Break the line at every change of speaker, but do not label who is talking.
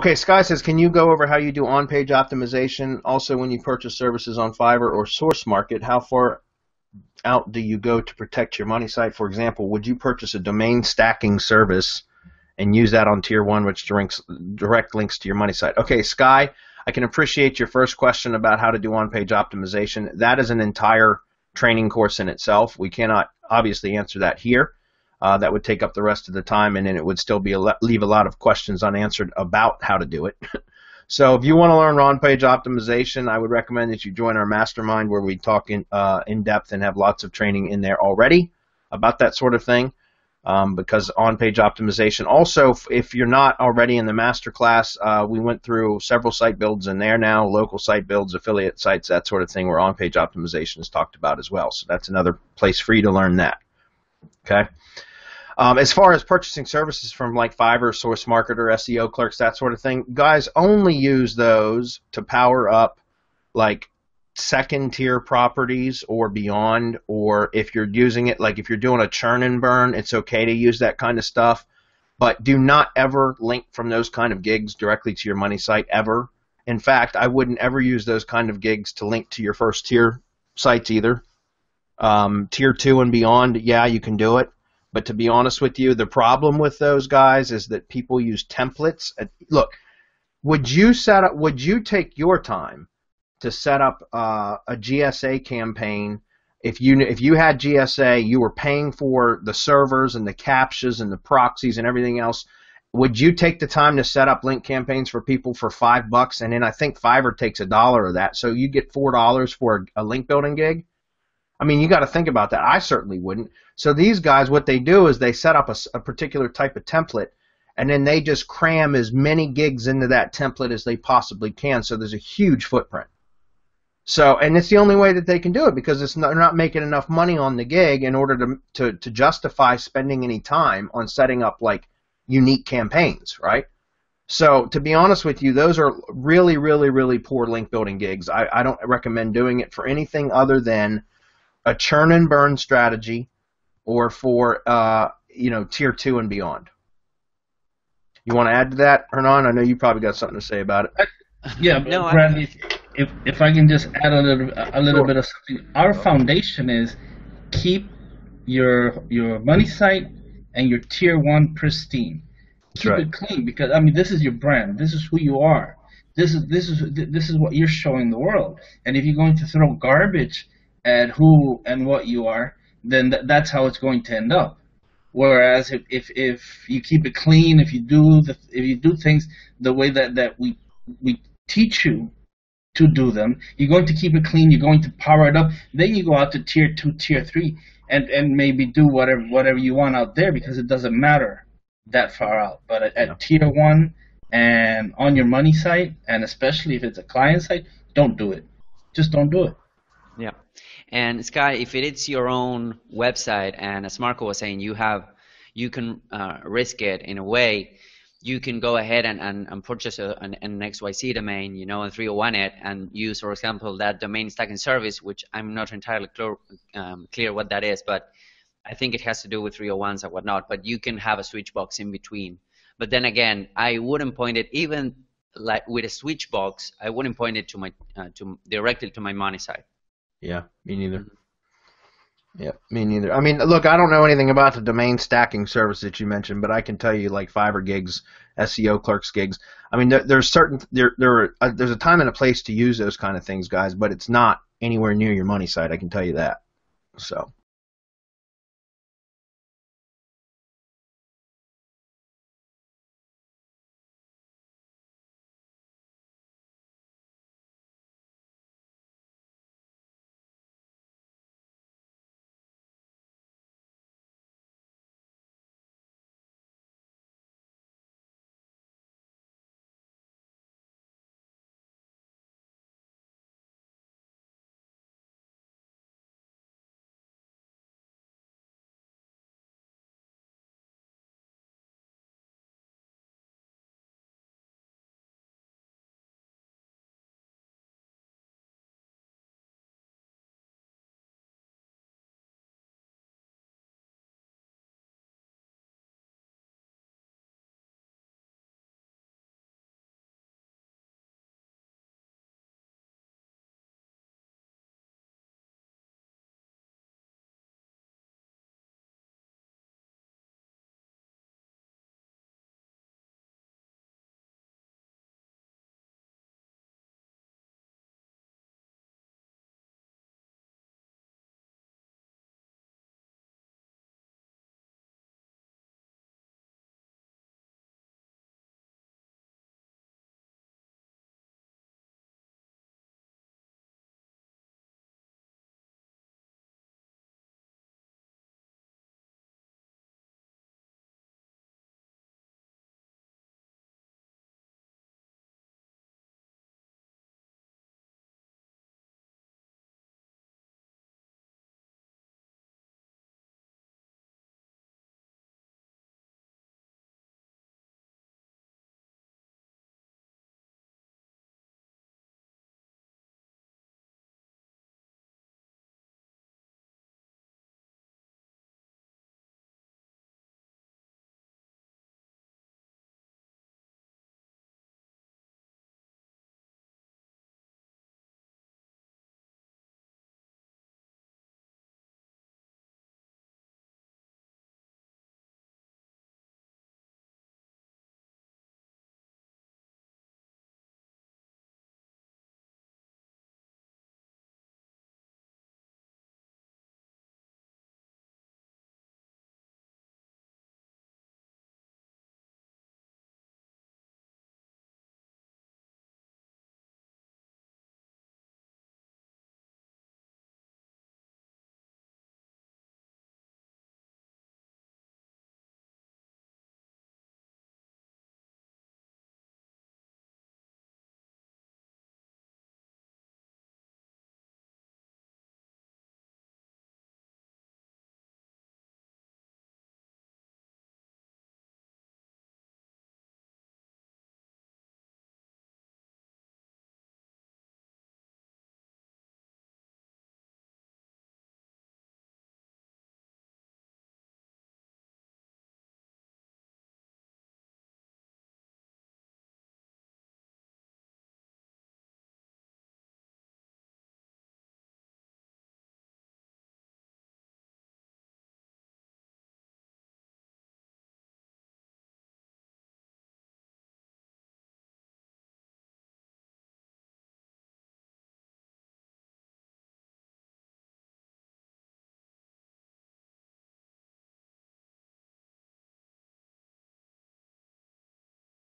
Okay, Sky says, can you go over how you do on-page optimization? Also, when you purchase services on Fiverr or Source Market, how far out do you go to protect your money site? For example, would you purchase a domain stacking service and use that on tier one, which directs, direct links to your money site? Okay, Sky, I can appreciate your first question about how to do on-page optimization. That is an entire training course in itself. We cannot obviously answer that here. Uh, that would take up the rest of the time, and then it would still be a le- leave a lot of questions unanswered about how to do it. so, if you want to learn on-page optimization, I would recommend that you join our mastermind where we talk in uh, in depth and have lots of training in there already about that sort of thing. Um, because on-page optimization. Also, if you're not already in the master class, uh, we went through several site builds in there now, local site builds, affiliate sites, that sort of thing, where on-page optimization is talked about as well. So that's another place for you to learn that. Okay. Um, as far as purchasing services from like Fiverr, Source Marketer, SEO clerks, that sort of thing, guys only use those to power up like second tier properties or beyond. Or if you're using it, like if you're doing a churn and burn, it's okay to use that kind of stuff. But do not ever link from those kind of gigs directly to your money site ever. In fact, I wouldn't ever use those kind of gigs to link to your first tier sites either. Um, tier two and beyond, yeah, you can do it but to be honest with you, the problem with those guys is that people use templates. Look, would you set up? Would you take your time to set up uh, a GSA campaign? If you if you had GSA, you were paying for the servers and the captchas and the proxies and everything else. Would you take the time to set up link campaigns for people for five bucks, and then I think Fiverr takes a dollar of that, so you get four dollars for a, a link building gig? I mean, you got to think about that. I certainly wouldn't. So these guys, what they do is they set up a, a, particular type of template, and then they just cram as many gigs into that template as they possibly can. So there's a huge footprint. So, and it's the only way that they can do it because it's not, they're not making enough money on the gig in order to, to to justify spending any time on setting up like unique campaigns, right? So, to be honest with you, those are really, really, really poor link building gigs. I, I don't recommend doing it for anything other than a churn and burn strategy or for uh, you know tier two and beyond. You want to add to that, Hernan? I know you probably got something to say about it.
Yeah, no, Bradley, if if I can just add a little a little sure. bit of something. Our foundation is keep your your money site and your tier one pristine. Keep right. it clean because I mean this is your brand. This is who you are. This is this is this is what you're showing the world. And if you're going to throw garbage at who and what you are, then th- that's how it's going to end up. Whereas if, if if you keep it clean, if you do the if you do things the way that, that we we teach you to do them, you're going to keep it clean. You're going to power it up. Then you go out to tier two, tier three, and and maybe do whatever whatever you want out there because it doesn't matter that far out. But at, at tier one and on your money site, and especially if it's a client site, don't do it. Just don't do it.
Yeah. And Sky, if it is your own website, and as Marco was saying, you have, you can uh, risk it in a way. You can go ahead and, and, and purchase a, an, an XYZ domain, you know, and 301 it, and use, for example, that domain stacking service, which I'm not entirely clear, um, clear what that is, but I think it has to do with 301s and whatnot. But you can have a switch box in between. But then again, I wouldn't point it even like with a switch box. I wouldn't point it to my uh, to directly to my money site.
Yeah, me neither. Yeah, me neither. I mean, look, I don't know anything about the domain stacking service that you mentioned, but I can tell you, like Fiverr gigs, SEO clerks gigs. I mean, there, there's certain there there uh, there's a time and a place to use those kind of things, guys, but it's not anywhere near your money site. I can tell you that. So.